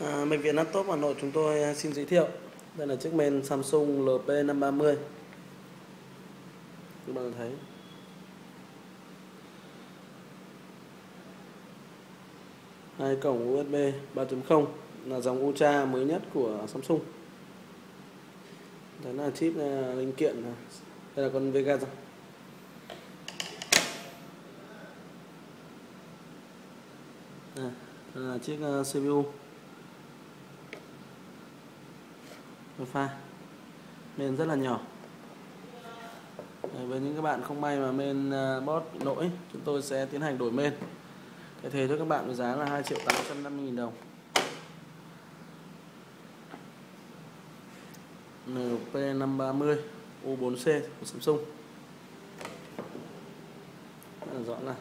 À, bệnh viện laptop Hà Nội chúng tôi à, xin giới thiệu. Đây là chiếc men Samsung LP530 các bạn thấy. Hai cổng USB 3.0 là dòng Ultra mới nhất của Samsung. Đấy là chip là linh kiện à, đây là con Vega rồi. À, đây là chiếc CPU alpha men rất là nhỏ. Đấy, với những các bạn không may mà men uh, à, bot bị lỗi chúng tôi sẽ tiến hành đổi men thay thế cho các bạn với giá là 2 triệu 850 nghìn đồng. NP530 U4C của Samsung. Rõ là